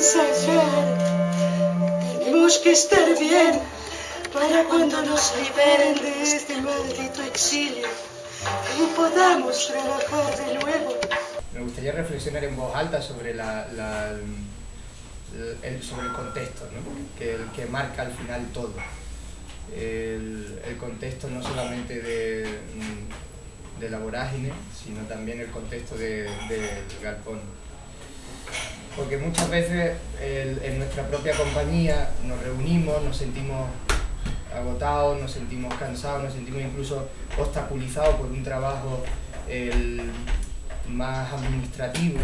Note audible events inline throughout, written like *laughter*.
ensayar, tenemos que estar bien para cuando nos liberen de este maldito exilio y podamos trabajar de nuevo. Me gustaría reflexionar en voz alta sobre, la, el, sobre el contexto, ¿no? que, el que marca al final todo. El, el contexto no solamente de, de, la vorágine, sino también el contexto del de, galpón. Porque muchas veces en nuestra propia compañía nos reunimos, nos sentimos agotados, nos sentimos cansados, nos sentimos incluso obstaculizados por un trabajo más administrativo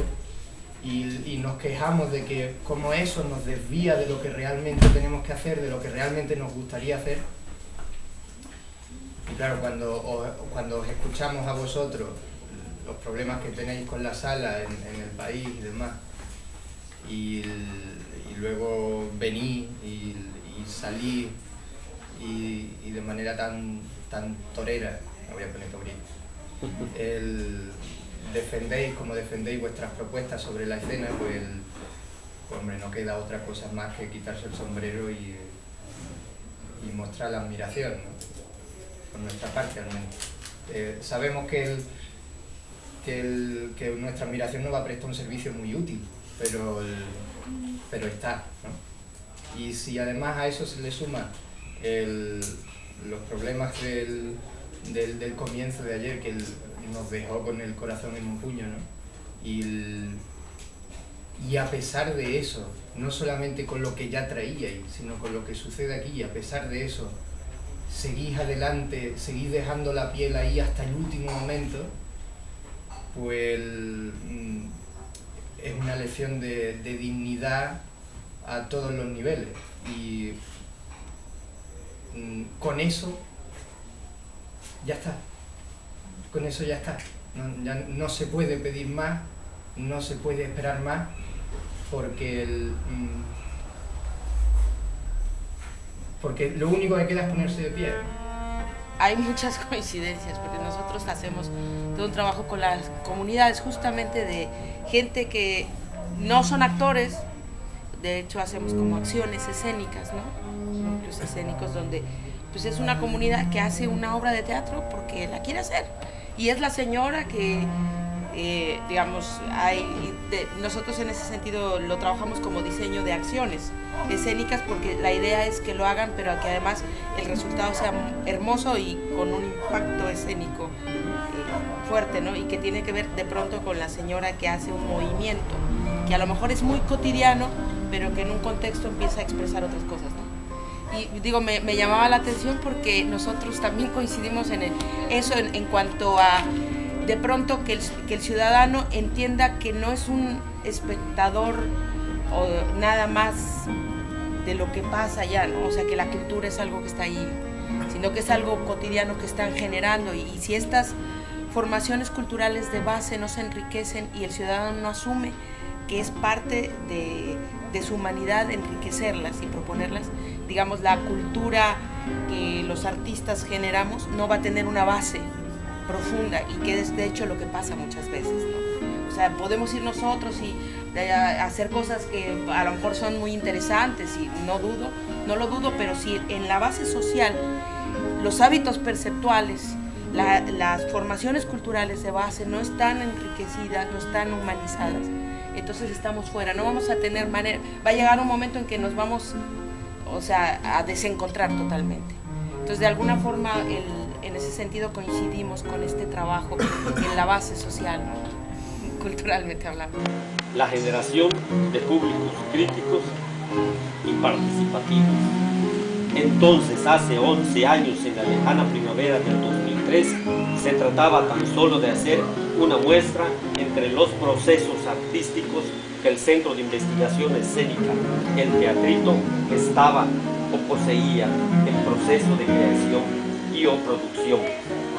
y, nos quejamos de que como eso nos desvía de lo que realmente tenemos que hacer, de lo que realmente nos gustaría hacer. Y claro, cuando os, cuando os escuchamos a vosotros los problemas que tenéis con la sala en, el país y demás, y, luego venís y, y salís y, de manera tan, tan torera, me voy a poner el, defendéis como defendéis vuestras propuestas sobre la escena, pues, pues, hombre, no queda otra cosa más que quitarse el sombrero y, y mostrar la admiración, ¿no? por nuestra parte al menos. Eh, sabemos que, el, que, el, que, nuestra admiración no va a prestar un servicio muy útil, pero, pero está. ¿no? Y si además a eso se le suma los problemas del, del, comienzo de ayer que nos dejó con el corazón en un puño, ¿no? Y, y a pesar de eso, no solamente con lo que ya traíais, sino con lo que sucede aquí, a pesar de eso, seguís adelante, seguís dejando la piel ahí hasta el último momento, pues mm, es una lección de, dignidad a todos los niveles. Y Mm, con eso ya está. Con eso ya está. No, no se puede pedir más, no se puede esperar más, porque el, mm, porque lo único que queda es ponerse de pie. Hay muchas *laughs* coincidencias, porque nosotros hacemos todo un trabajo con las comunidades justamente de gente que no son actores, de hecho hacemos como acciones escénicas, ¿no? núcleos escénicos donde pues es una comunidad que hace una obra de teatro porque la quiere hacer. Y es la señora que, eh, digamos, hay, nosotros en ese sentido lo trabajamos como diseño de acciones escénicas porque la idea es que lo hagan, pero que además el resultado sea hermoso y con un impacto escénico eh, fuerte, ¿no? Y que tiene que ver de pronto con la señora que hace un movimiento, que a lo mejor es muy cotidiano, pero que en un contexto empieza a expresar otras cosas, ¿no? y digo, me, llamaba la atención porque nosotros también coincidimos en eso en, cuanto a de pronto que el, ciudadano entienda que no es un espectador o nada más de lo que pasa allá, o sea, que la cultura es algo que está ahí, sino que es algo cotidiano que están generando. Y, si estas formaciones culturales de base no se enriquecen y el ciudadano no asume que es parte de su humanidad enriquecerlas y proponerlas, digamos, la cultura que los artistas generamos no va a tener una base profunda y que es de hecho lo que pasa muchas veces. ¿no? O sea, podemos ir nosotros y hacer cosas que a lo mejor son muy interesantes y no dudo, no lo dudo, pero si en la base social los hábitos perceptuales, las formaciones culturales de base no están enriquecidas, no están humanizadas, entonces estamos fuera, no vamos a tener manera, va a llegar un momento en que nos vamos, o sea, a desencontrar totalmente. Entonces, de alguna forma, en ese sentido coincidimos con este trabajo en la base social, culturalmente hablando. La generación de públicos críticos y participativos. Entonces, hace 11 años, en la lejana primavera del 2003, se trataba tan solo de hacer una muestra entre los procesos artísticos que el Centro de Investigación Escénica, el Teatrito, estaba o poseía en proceso de creación y o producción,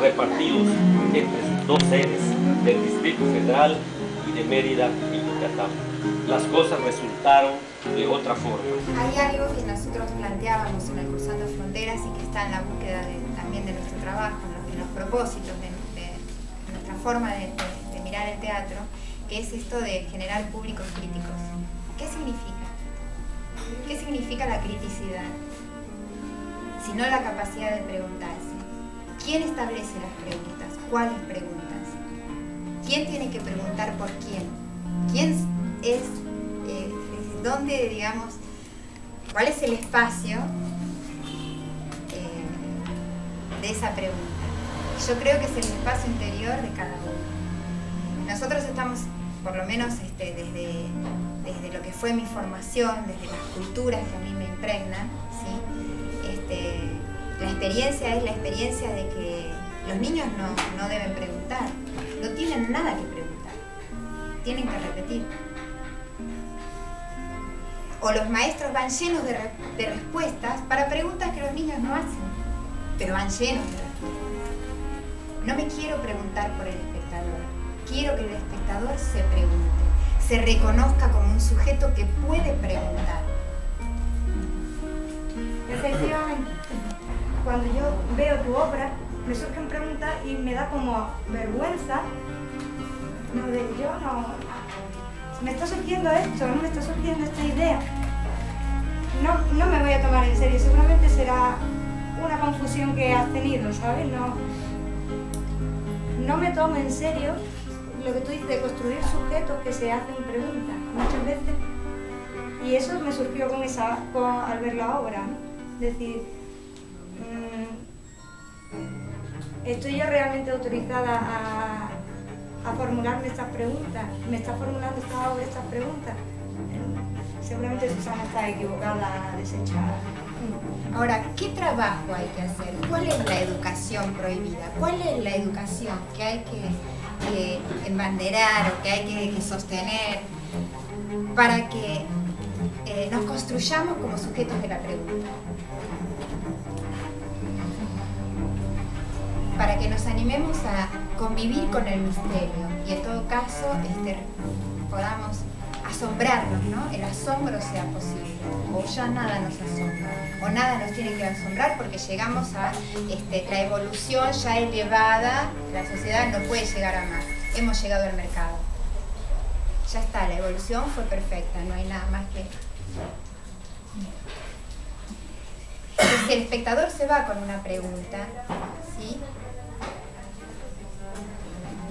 repartidos entre sus dos sedes del Distrito Federal y de Mérida y Yucatán. Las cosas resultaron de otra forma. Hay algo que nosotros planteábamos en el Cruzando Fronteras y que está en la búsqueda también de nuestro trabajo, en los, propósitos de, forma de, mirar el teatro, que es esto de generar públicos críticos. ¿Qué significa? ¿Qué significa la criticidad? Si no la capacidad de preguntarse. ¿Quién establece las preguntas? ¿Cuáles preguntas? ¿Quién tiene que preguntar por quién? ¿Quién es, eh, dónde, digamos, cuál es el espacio eh, de esa pregunta? Yo creo que es el espacio interior de cada uno. Nosotros estamos, por lo menos este, desde, desde lo que fue mi formación, desde las culturas que a mí me impregnan, ¿sí? este, la experiencia es la experiencia de que los niños no, no deben preguntar, no tienen nada que preguntar, tienen que repetir. O los maestros van llenos de, de respuestas para preguntas que los niños no hacen, pero van llenos de respuestas. No me quiero preguntar por el espectador, quiero que el espectador se pregunte, se reconozca como un sujeto que puede preguntar. Efectivamente, cuando yo veo tu obra, me surgen preguntas y me da como vergüenza, no de yo no, me está surgiendo esto, no me está surgiendo esta idea. No, no me voy a tomar en serio, seguramente será una confusión que has tenido, ¿sabes? No, no me tomo en serio lo que tú dices de construir sujetos que se hacen preguntas muchas veces. Y eso me surgió con esa, con, al ver la obra, ¿no? decir, ¿estoy yo realmente autorizada a, formularme estas preguntas? ¿Me está formulando esta estas preguntas? Seguramente Susana está equivocada, desechada. Ahora, ¿qué trabajo hay que hacer? ¿Cuál es la educación prohibida? ¿Cuál es la educación que hay que, embanderar o que hay que, que sostener para que eh, nos construyamos como sujetos de la pregunta? Para que nos animemos a convivir con el misterio y en todo caso este, podamos asombrarnos, ¿no? El asombro sea posible, o ya nada nos asombra, o nada nos tiene que asombrar porque llegamos a este, la evolución ya elevada, la sociedad no puede llegar a más, hemos llegado al mercado. Ya está, la evolución fue perfecta, no hay nada más que... El espectador se va con una pregunta, ¿sí?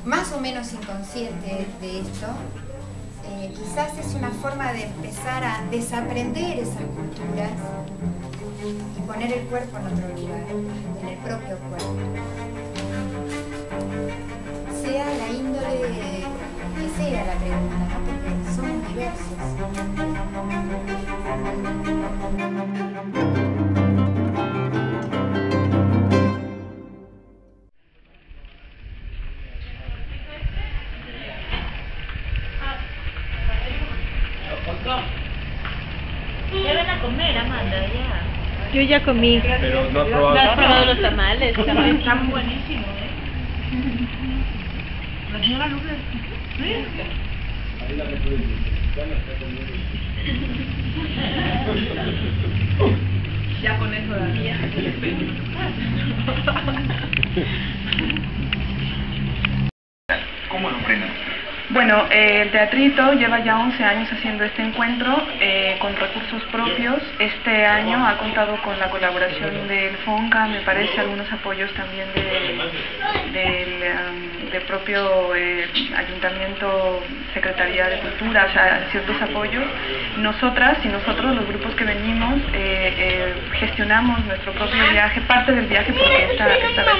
Más o menos inconsciente de esto, eh, quizás es una forma de empezar a desaprender esas culturas y poner el cuerpo en otro lugar, en el propio cuerpo. Sea la índole que sea la pregunta, ¿no? porque somos diversos. Yo ya comí. Pero no has probado. ¿No has probado los tamales? Están, están buenísimos, ¿eh? La señora Lourdes. ¿Sí? Ahí la que tú dices. Ya con eso daría. ¿Cómo lo frenan? Bueno, eh, el teatrito lleva ya 11 años haciendo este encuentro eh, con recursos propios. Este año ha contado con la colaboración del FONCA, me parece, algunos apoyos también de, del, um, del propio eh, Ayuntamiento, Secretaría de Cultura, o sea, ciertos apoyos. Nosotras y nosotros, los grupos que venimos, eh, eh, gestionamos nuestro propio viaje, parte del viaje, porque esta, esta vez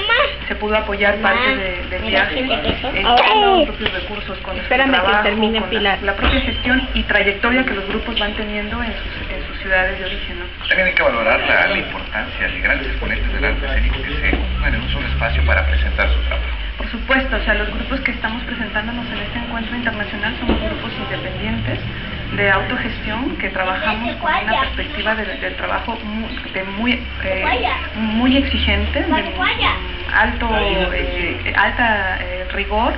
se pudo apoyar parte de, del viaje, con los propios recursos, con Espérame que termine, con Pilar. La, la propia gestión y trayectoria que los grupos van teniendo en sus ciudades de origen. ¿no? También hay que valorar la alta importancia de grandes exponentes del arte escénico que se unen en un solo espacio para presentar su trabajo. Por supuesto, o sea, los grupos que estamos presentándonos en este encuentro internacional somos grupos independientes de autogestión que trabajamos con una perspectiva del, del trabajo muy, de muy, eh, muy exigente, de alto, eh, alta eh, rigor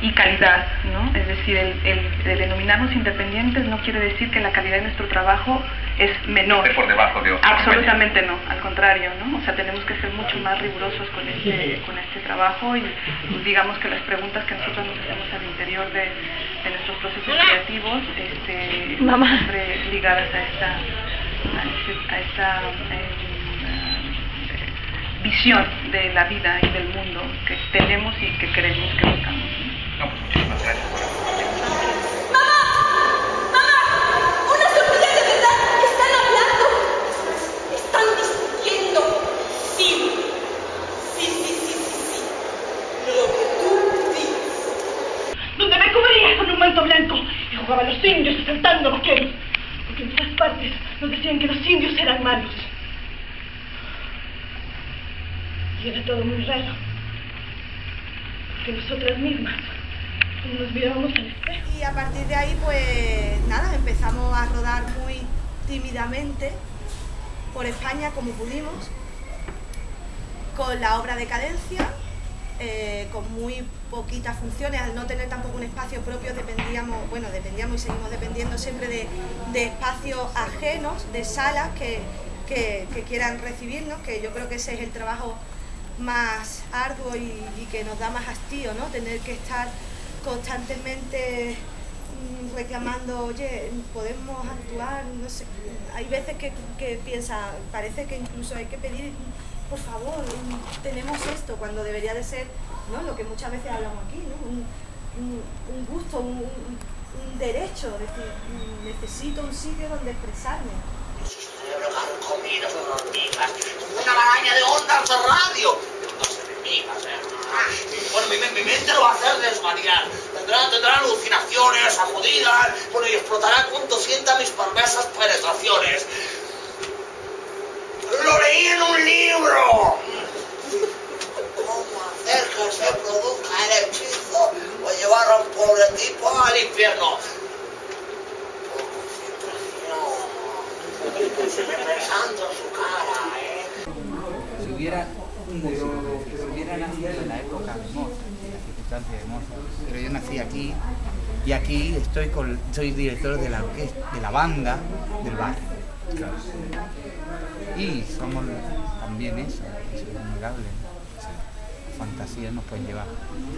y calidad, ¿no? Es decir, el, el, el denominarnos independientes no quiere decir que la calidad de nuestro trabajo es menor. Esté por debajo de otros Absolutamente no, al contrario, ¿no? O sea, tenemos que ser mucho más rigurosos con este, con este trabajo y pues, digamos que las preguntas que nosotros nos hacemos al interior de, de nuestros procesos creativos, este, Mamá. siempre ligadas a esta, a este- a esta eh, eh, visión de la vida y del mundo que tenemos y que creemos que buscamos. Gracias por ¡Una sorpresa de verdad! ¡Están hablando! ¡Están discutiendo! Sí. Sí, sí, sí, sí, sí. Lo que tú dices. Donde me cubría con un manto blanco y jugaba los indios asaltando vaqueros. Porque en todas partes nos decían que los indios eran malos. Y era todo muy raro. Porque nosotras mismas nos mirábamos. Y a partir de ahí, pues nada, empezamos a rodar muy tímidamente por España como pudimos, con la obra Decadencia, eh, con muy poquitas funciones, al no tener tampoco un espacio propio dependíamos, bueno, dependíamos y seguimos dependiendo siempre de, de espacios ajenos, de salas que, que- quieran recibirnos, que yo creo que ese es el trabajo más arduo y, y que nos da más hastío, ¿no? Tener que estar constantemente mm, reclamando, oye, podemos actuar, no sé. Hay veces que, que piensa, parece que incluso hay que pedir, por favor, tenemos esto, cuando debería de ser, ¿no? Lo que muchas veces hablamos aquí, ¿no? Un, gusto, un, derecho, es decir, necesito un sitio donde expresarme. una maraña de ondas de radio, ondas enemigas. Bueno, mi, mi- mente lo va a hacer desvariar, tendrá, tendrá alucinaciones, sacudidas, bueno, y explotará cuando sienta mis perversas penetraciones. Lo leí en un libro. ¿Cómo hacer que se produzca el hechizo o llevar a un pobre tipo al infierno? Pensando en su cara, ¿eh? si hubiera un la época de Mozart, en las pero yo nací aquí y aquí estoy con, soy director de la orquesta, de la banda del barrio. Y somos también eso, eso es innegable. Fantasías nos pueden llevar.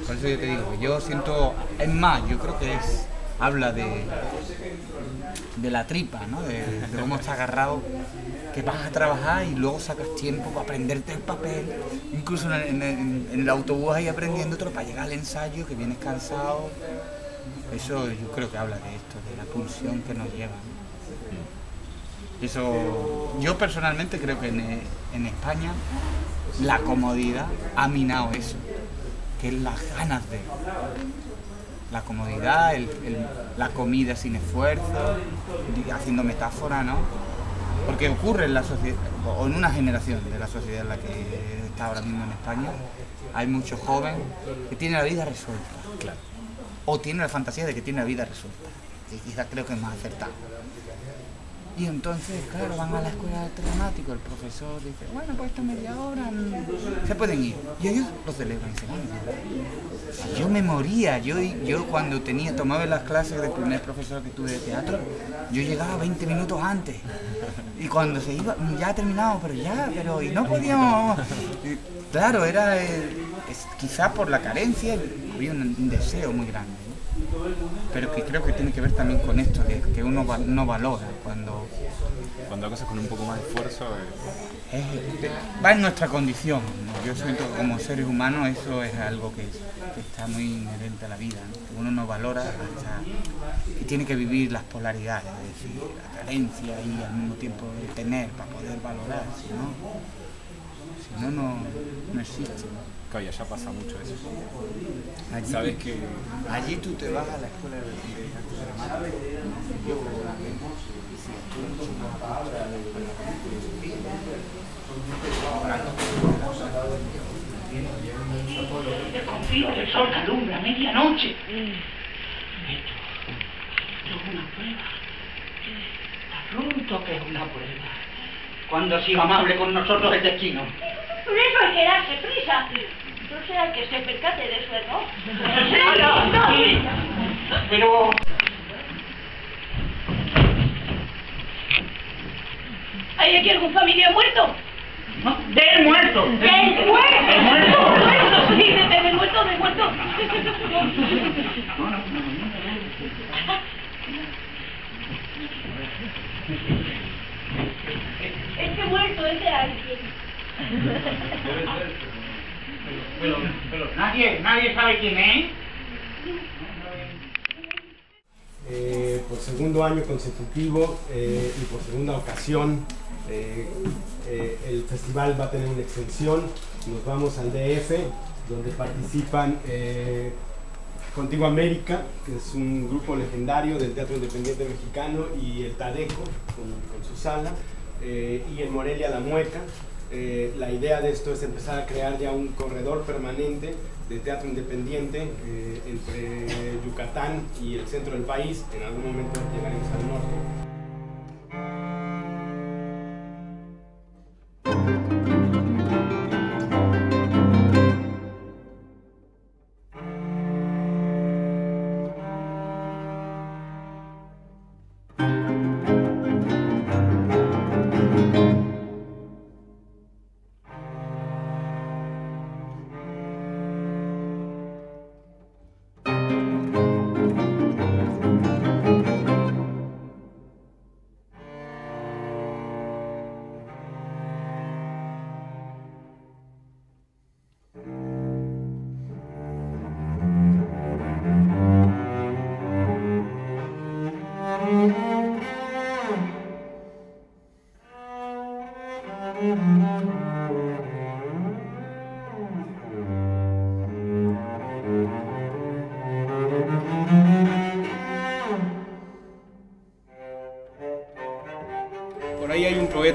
Por eso yo te digo, yo siento, es más, yo creo que es, habla de, de la tripa, ¿no? De, cómo está agarrado, que vas a trabajar y luego sacas tiempo para aprenderte el papel, incluso en, en- en el autobús ahí aprendiéndotelo para llegar al ensayo, que vienes cansado. Eso yo creo que habla de esto, de la pulsión que nos lleva. Eso, yo personalmente creo que en, en España la comodidad ha minado eso, que es las ganas de la comodidad, el- el- la comida sin esfuerzo, haciendo metáfora, ¿no? Porque ocurre en la sociedad, o en una generación de la sociedad en la que está ahora mismo en España, hay muchos jóvenes que tienen la vida resuelta. O tienen la fantasía de que tienen la vida resuelta. Y quizás creo que es más acertado. Y entonces, claro, van a la escuela de dramático, el profesor dice, bueno, pues esta media hora mm, se pueden ir. Y ellos lo celebran se van. Yo me moría, yo, yo cuando tenía, tomaba las clases del primer profesor que tuve de teatro, yo llegaba 20 minutos antes. Y cuando se iba, ya ha terminado, pero ya, pero y no podíamos. Claro, era eh, es- quizá por la carencia había un deseo muy grande. Pero que creo que tiene que ver también con esto, que, que uno va- no valora cuando Cuando haces con un poco más de esfuerzo, eh, es- va en nuestra condición. ¿no? Yo siento que como seres humanos eso es algo que, que está muy inherente a la vida, ¿no? que uno no valora hasta que tiene que vivir las polaridades, es decir, la carencia y al mismo tiempo el tener para poder valorar, no, no, no, no existe. claro, y allá pasa mucho eso. Allí, Sabes que allí tú te vas a la escuela de, de arte dramático y yo personalmente, si estoy mucho más acostumbrado a la El confío del sol que alumbra a medianoche. Esto, esto es una prueba. Apunto que es una prueba. Cuando ha sido amable con nosotros el destino. Por eso hay que darse prisa. No será que se percate de su *laughs* error. No, no, sí. Pero ¿Hay aquí algún familiar muerto? no, del muerto. ¡Del muerto! Del muerto. ¡Del muerto! Sí, de- de- muerto, del muerto. *laughs* No, no, no, *laughs* no, no. Este muerto es de alguien. Pero, pero nadie, nadie sabe quién es. Eh, por segundo año consecutivo eh, y por segunda ocasión eh, eh, el festival va a tener una extensión. Nos vamos al DF, donde participan eh, Contigo América, que es un grupo legendario del Teatro Independiente Mexicano, y el Tadeco, con, con su sala, eh, y en Morelia La Mueca. Eh, la idea de esto es empezar a crear ya un corredor permanente de teatro independiente eh, entre Yucatán y el centro del país. En algún momento llegaremos al norte.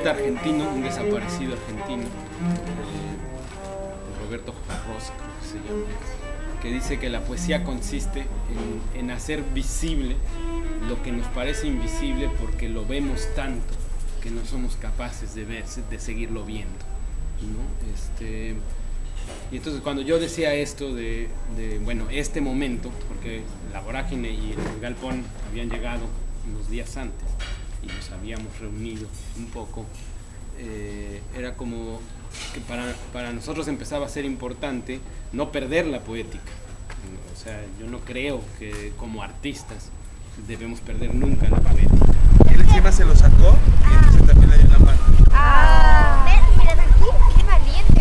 Argentino, un desaparecido argentino, eh, Roberto Jarros, creo que se llama, que dice que la poesía consiste en, en hacer visible lo que nos parece invisible porque lo vemos tanto que no somos capaces de ver, de seguirlo viendo. ¿no? Este, y entonces cuando yo decía esto de, de, bueno, este momento, porque la vorágine y el galpón habían llegado unos días antes y nos habíamos reunido un poco, eh, era como que para, para nosotros empezaba a ser importante no perder la poética. O sea, yo no creo que como artistas debemos perder nunca la poética. Y él encima se lo sacó y entonces también le dio una mano. Ah, mira aquí, qué valiente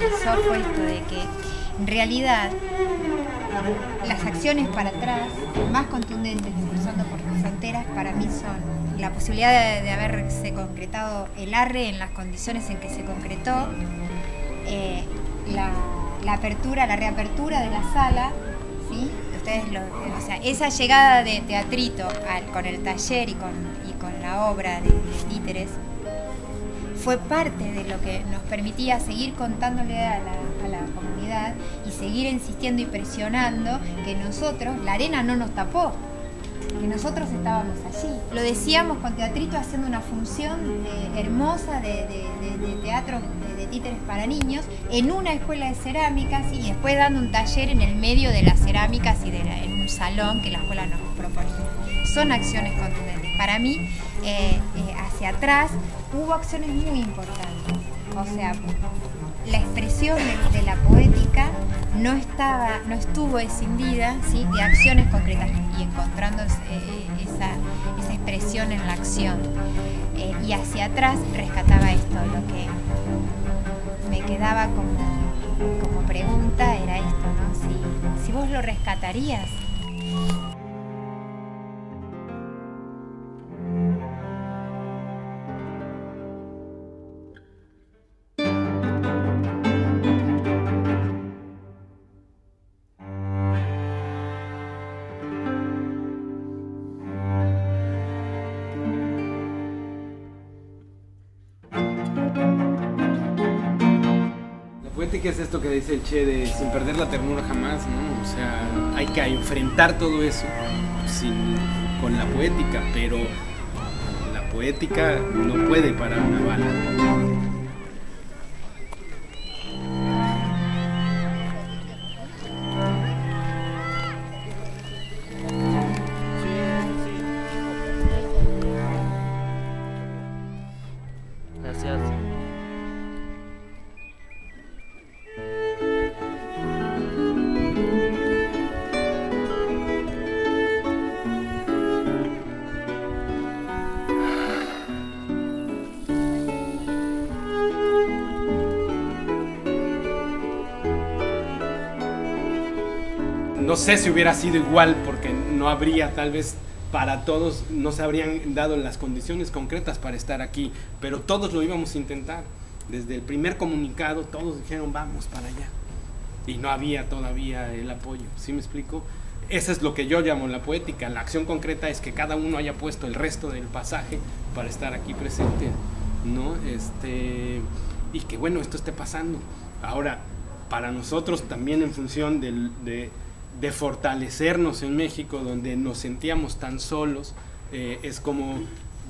movilizó fue esto de que en realidad las acciones para atrás más contundentes de Cruzando por Fronteras para mí son la posibilidad de, haberse concretado el ARRE en las condiciones en que se concretó, eh, la, apertura, la reapertura de la sala, ¿sí? Ustedes lo- o sea, esa llegada de teatrito con el taller y con, y con la obra de, de títeres fue parte de lo que nos permitía seguir contándole a la, comunidad y seguir insistiendo y presionando que nosotros, la arena no nos tapó, que nosotros estábamos allí. Lo decíamos con Teatrito haciendo una función eh, hermosa de, teatro de, títeres para niños en una escuela de cerámicas y después dando un taller en el medio de las cerámicas y en un salón que la escuela nos proponía. Son acciones contundentes. Para mí, eh, eh, hacia atrás, hubo acciones muy importantes. O sea, la expresión de, la poética no estaba, no estuvo escindida ¿sí? de acciones concretas y encontrando eh, esa, esa expresión en la acción. Eh, y hacia atrás rescataba esto, lo que me quedaba como, como pregunta era esto, ¿no? Si vos lo rescatarías. Esto que dice el Che de sin perder la ternura jamás, ¿no? O sea, hay que enfrentar todo eso con la poética, pero la poética no puede parar una bala. No sé si hubiera sido igual porque no habría tal vez para todos, no se habrían dado las condiciones concretas para estar aquí, pero todos lo íbamos a intentar. Desde el primer comunicado todos dijeron vamos para allá y no había todavía el apoyo, ¿sí me explico? Eso es lo que yo llamo la poética, la acción concreta es que cada uno haya puesto el resto del pasaje para estar aquí presente, ¿no? Este, y que bueno, esto esté pasando. Ahora, para nosotros también en función de, de fortalecernos en México, donde nos sentíamos tan solos, eh, es como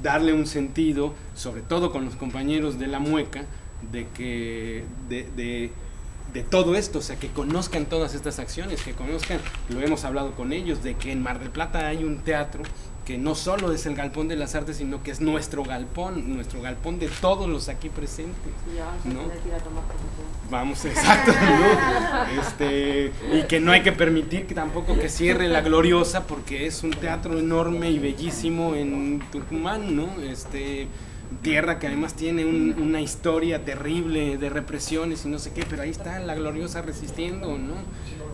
darle un sentido, sobre todo con los compañeros de la mueca, de que de, de, de todo esto, o sea, que conozcan todas estas acciones, que conozcan, lo hemos hablado con ellos, de que en Mar del Plata hay un teatro que no solo es el galpón de las artes, sino que es nuestro galpón, nuestro galpón de todos los aquí presentes. ¿no? Vamos, *laughs* exacto, ¿no? Este, y que no hay que permitir que tampoco que cierre la gloriosa porque es un teatro enorme y bellísimo en Tucumán, ¿no? Este, tierra que además tiene un, una historia terrible de represiones y no sé qué, pero ahí está la gloriosa resistiendo, ¿no?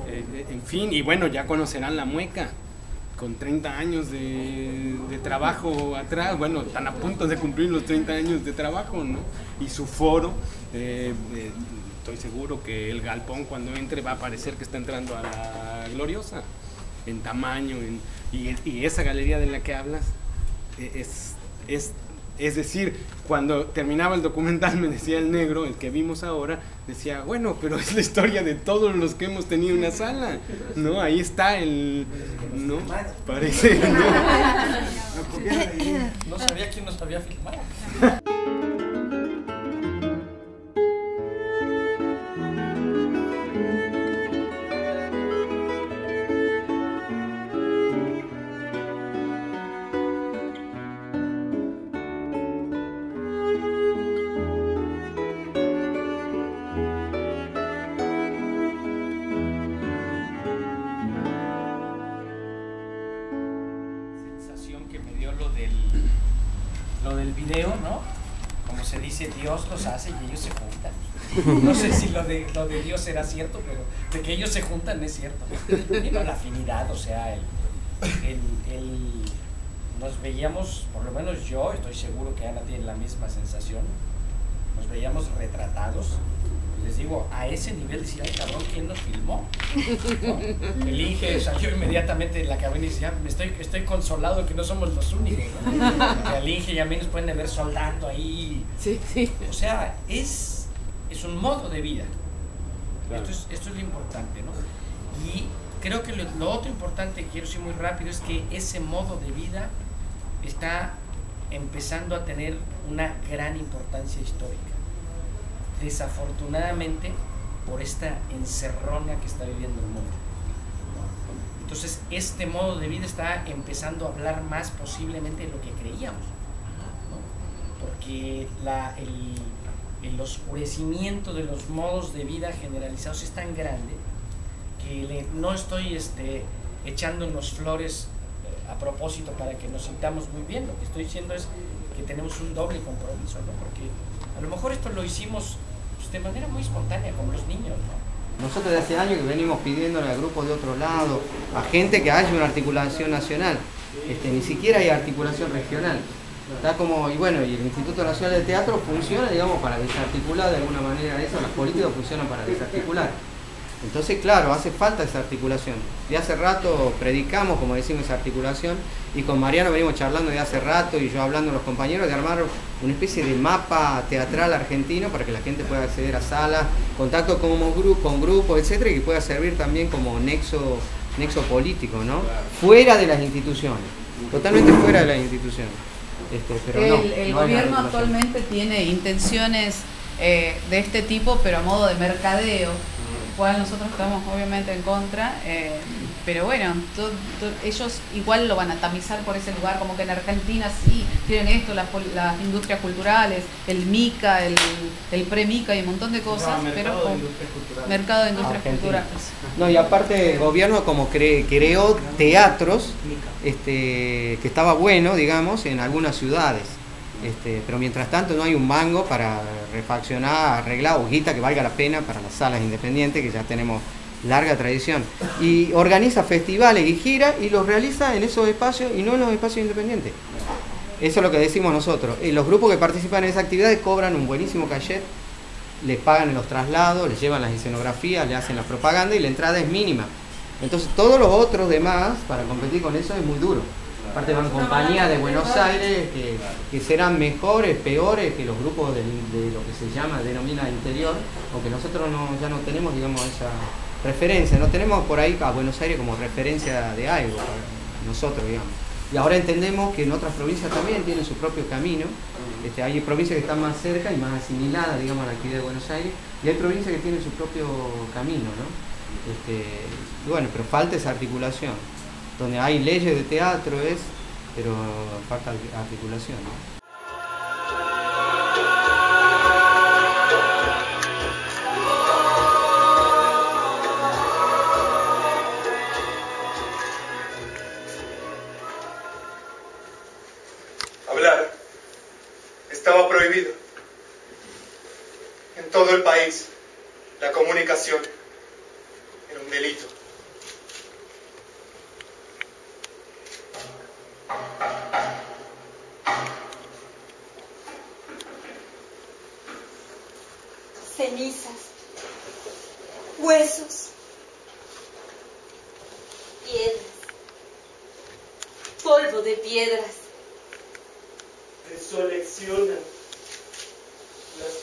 Eh, en fin, y bueno, ya conocerán la mueca con 30 años de, de, trabajo atrás, bueno, están a punto de cumplir los 30 años de trabajo, ¿no? Y su foro, eh, eh, estoy seguro que el galpón cuando entre va a parecer que está entrando a la gloriosa, en tamaño, en, y, y, esa galería de la que hablas es, es es decir, cuando terminaba el documental me decía el negro, el que vimos ahora, decía, bueno, pero es la historia de todos los que hemos tenido una sala, ¿no? Ahí está el... ¿no? Parece, ¿no? *laughs* No sabía quién nos había filmado. *laughs* No sé si lo de, lo de Dios era cierto, pero de que ellos se juntan es cierto. Y no, la afinidad, o sea, el, el, el, nos veíamos, por lo menos yo, estoy seguro que Ana tiene la misma sensación, nos veíamos retratados. Les digo, a ese nivel decir, ay cabrón, ¿quién nos filmó? ¿No? El Inge salió inmediatamente en la cabina y decía, me estoy, estoy consolado de que no somos los únicos. ¿no? Que al Inge y a mí nos pueden ver soldando ahí. Sí, sí. O sea, es, es un modo de vida. Claro. Esto, es, esto es lo importante, ¿no? Y creo que lo, lo otro importante, quiero decir muy rápido, es que ese modo de vida está empezando a tener una gran importancia histórica. Desafortunadamente, por esta encerrona que está viviendo el mundo. Entonces, este modo de vida está empezando a hablar más posiblemente de lo que creíamos. ¿no? Porque la, el, el, oscurecimiento de los modos de vida generalizados es tan grande que le, no estoy este, echándonos flores eh, a propósito para que nos sintamos muy bien. Lo que estoy diciendo es que tenemos un doble compromiso, ¿no? Porque a lo mejor esto lo hicimos pues, de manera muy espontánea, como los niños, ¿no? Nosotros desde hace años que venimos pidiéndole a grupos de otro lado, a gente que haya una articulación nacional. Este, ni siquiera hay articulación regional. Está como, y bueno, y el Instituto Nacional de Teatro funciona, digamos, para desarticular de alguna manera eso, las políticas funcionan para desarticular. Entonces, claro, hace falta esa articulación. De hace rato predicamos, como decimos, esa articulación, y con Mariano venimos charlando de hace rato, y yo hablando a los compañeros, de armar una especie de mapa teatral argentino para que la gente pueda acceder a salas, contacto con, con grupos, etcétera, y que pueda servir también como nexo, nexo político, ¿no? Fuera de las instituciones, totalmente fuera de las instituciones. Este, pero el no, el no hay gobierno actualmente tiene intenciones eh, de este tipo, pero a modo de mercadeo, cual nosotros estamos obviamente en contra, eh, pero bueno, to- to- ellos igual lo van a tamizar por ese lugar, como que en Argentina sí, tienen esto, las, las industrias culturales, el MICA, el, el pre-MICA y un montón de cosas, No, pero mercado de con- industrias culturales. mercado de industrias Argentina. culturales. No, y aparte el gobierno como cre- creó teatros este, que estaba bueno, digamos, en algunas ciudades. Este, pero mientras tanto no hay un mango para refaccionar, arreglar o guita que valga la pena para las salas independientes que ya tenemos larga tradición. Y organiza festivales y gira y los realiza en esos espacios y no en los espacios independientes. Eso es lo que decimos nosotros. Eh, Los grupos que participan en esas actividades cobran un buenísimo cachet, les pagan los traslados, les llevan las escenografías, le hacen la propaganda y la entrada es mínima. Entonces todos los otros demás, para competir con eso, es muy duro. Aparte van compañías de Buenos Aires que, que serán mejores, peores que los grupos del- de, lo que se llama, denomina interior, aunque nosotros no, ya no tenemos, digamos, esa referencia, no tenemos por ahí a Buenos Aires como referencia de algo, nosotros, digamos. Y ahora entendemos que en otras provincias también tienen su propio camino. Este, hay provincias que están más cerca y más asimiladas, digamos, a la actividad de Buenos Aires, y hay provincias que tienen su propio camino, ¿no? Este, bueno, pero falta esa articulación. Donde hay leyes de teatro es, pero falta articulación, ¿no?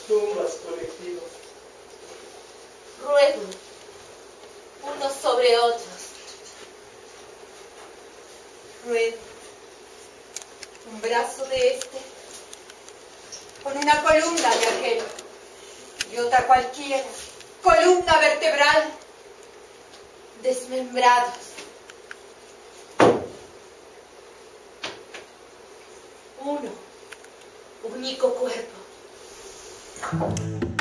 Tumbas colectivas. ruedo unos sobre otros. Ruedo un brazo de este con una columna de aquel y otra cualquiera, columna vertebral, desmembrados. Uno, único cuerpo. Thank you.